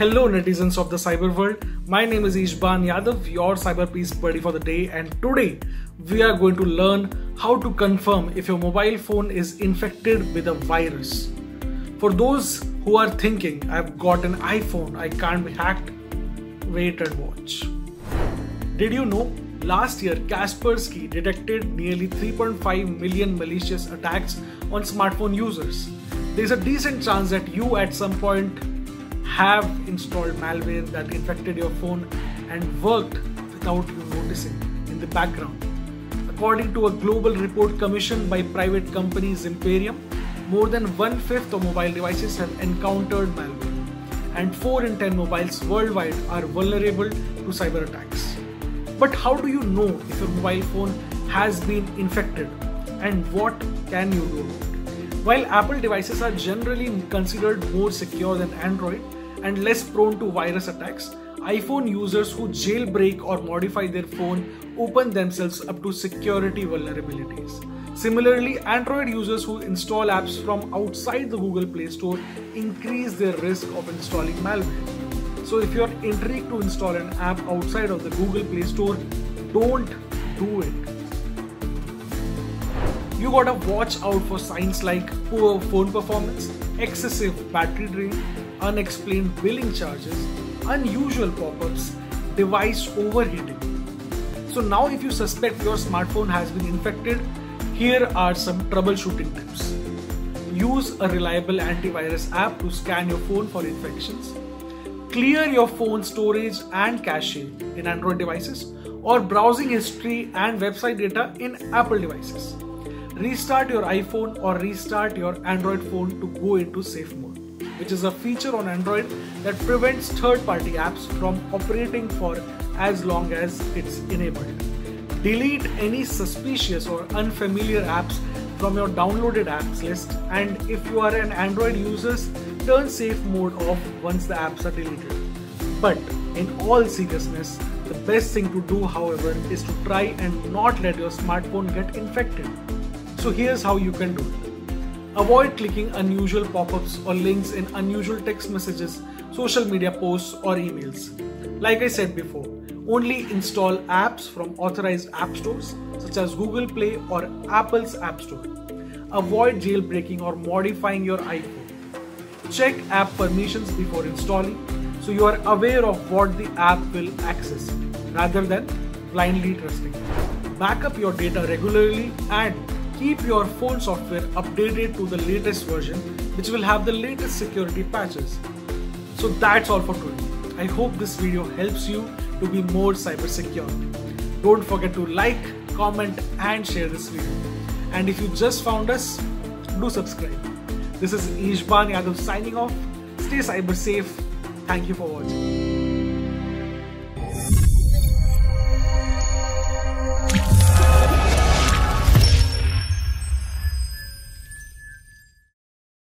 Hello, netizens of the cyber world. My name is Ishban Yadav, your cyber peace buddy for the day, and today we are going to learn how to confirm if your mobile phone is infected with a virus. For those who are thinking, I've got an iPhone, I can't be hacked, wait and watch. Did you know last year Kaspersky detected nearly 3.5 million malicious attacks on smartphone users? There's a decent chance that you at some point have installed malware that infected your phone and worked without you noticing in the background. According to a global report commissioned by private company Zimperium, more than one fifth of mobile devices have encountered malware, and 4 in 10 mobiles worldwide are vulnerable to cyber attacks. But how do you know if your mobile phone has been infected and what can you do? While Apple devices are generally considered more secure than Android, and less prone to virus attacks, iPhone users who jailbreak or modify their phone open themselves up to security vulnerabilities. Similarly, Android users who install apps from outside the Google Play Store increase their risk of installing malware. So, if you're intrigued to install an app outside of the Google Play Store, don't do it. You gotta watch out for signs like poor phone performance, excessive battery drain, unexplained billing charges, unusual pop ups, device overheating. So, now if you suspect your smartphone has been infected, here are some troubleshooting tips. Use a reliable antivirus app to scan your phone for infections. Clear your phone storage and cache in Android devices or browsing history and website data in Apple devices. Restart your iPhone or restart your Android phone to go into safe mode which is a feature on Android that prevents third party apps from operating for as long as it's enabled. Delete any suspicious or unfamiliar apps from your downloaded apps list, and if you are an Android user, turn safe mode off once the apps are deleted. But in all seriousness, the best thing to do, however, is to try and not let your smartphone get infected. So here's how you can do it. Avoid clicking unusual pop ups or links in unusual text messages, social media posts, or emails. Like I said before, only install apps from authorized app stores such as Google Play or Apple's App Store. Avoid jailbreaking or modifying your iPhone. Check app permissions before installing so you are aware of what the app will access rather than blindly trusting. Backup your data regularly and keep your phone software updated to the latest version, which will have the latest security patches. So that's all for today. I hope this video helps you to be more cyber secure. Don't forget to like, comment, and share this video. And if you just found us, do subscribe. This is Ishban Yadav signing off. Stay cyber safe. Thank you for watching.